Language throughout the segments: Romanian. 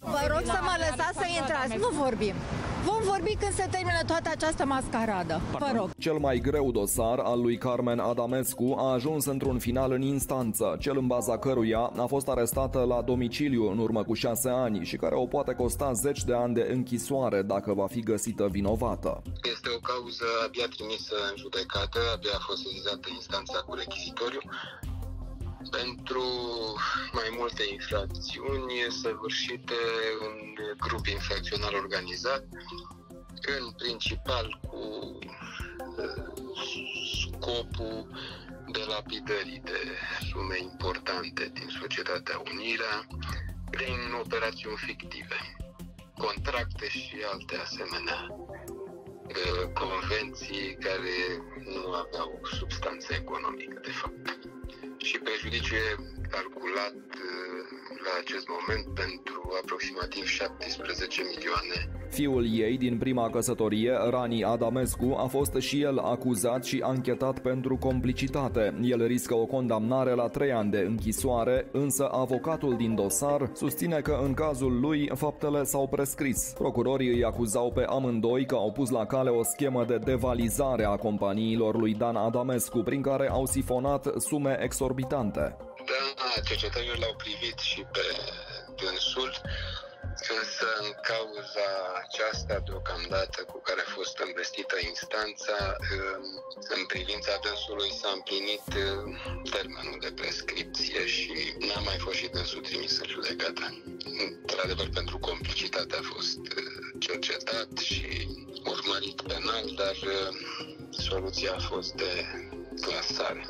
Vă rog să mă lăsați să intrați, nu vorbim. Vom vorbi când se termină toată această mascaradă. Vă rog. Cel mai greu dosar al lui Carmen Adamescu a ajuns într-un final în instanță, cel în baza căruia a fost arestată la domiciliu în urmă cu șase ani și care o poate costa zeci de ani de închisoare dacă va fi găsită vinovată. Este o cauză abia trimisă în judecată, abia a fost sesizată instanța cu rechizitoriu pentru mai multe infracțiuni săvârșite în grup infracțional organizat, în principal cu uh, scopul de lapidării de sume importante din societatea Unirea prin operațiuni fictive, contracte și alte asemenea uh, convenții care nu aveau substanță economică, de fapt și prejudiciu e calculat uh, la acest moment pentru aproximativ 17 milioane. Fiul ei din prima căsătorie, Rani Adamescu, a fost și el acuzat și anchetat pentru complicitate. El riscă o condamnare la 3 ani de închisoare, însă avocatul din dosar susține că în cazul lui faptele s-au prescris. Procurorii îi acuzau pe amândoi că au pus la cale o schemă de devalizare a companiilor lui Dan Adamescu, prin care au sifonat sume exorbitante. Da, cercetările l-au privit și pe dânsul Însă în cauza aceasta deocamdată cu care a fost învestită instanța, în privința dânsului s-a împlinit uh, termenul de prescripție și n-a mai fost și dânsul trimis în judecată. Într-adevăr, pentru complicitate a fost uh, cercetat și urmărit penal, dar uh, soluția a fost de clasare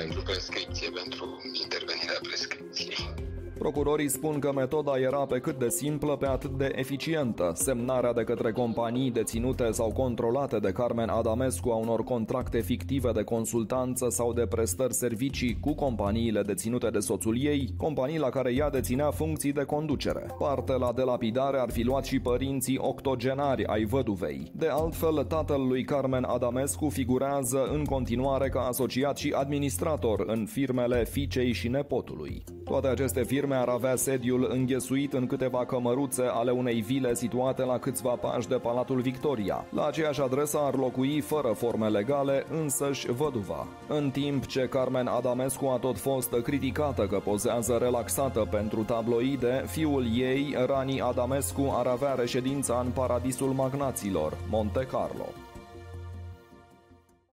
pentru prescripție, pentru intervenirea prescripției. Procurorii spun că metoda era pe cât de simplă, pe atât de eficientă. Semnarea de către companii deținute sau controlate de Carmen Adamescu a unor contracte fictive de consultanță sau de prestări servicii cu companiile deținute de soțul ei, companii la care ea deținea funcții de conducere. Parte la delapidare ar fi luat și părinții octogenari ai văduvei. De altfel, tatăl lui Carmen Adamescu figurează în continuare ca asociat și administrator în firmele fiicei și nepotului. Toate aceste firme ar avea sediul înghesuit în câteva cămăruțe ale unei vile situate la câțiva pași de Palatul Victoria. La aceeași adresă ar locui fără forme legale însăși văduva. În timp ce Carmen Adamescu a tot fost criticată că pozează relaxată pentru tabloide, fiul ei, Rani Adamescu, ar avea reședința în paradisul magnaților, Monte Carlo.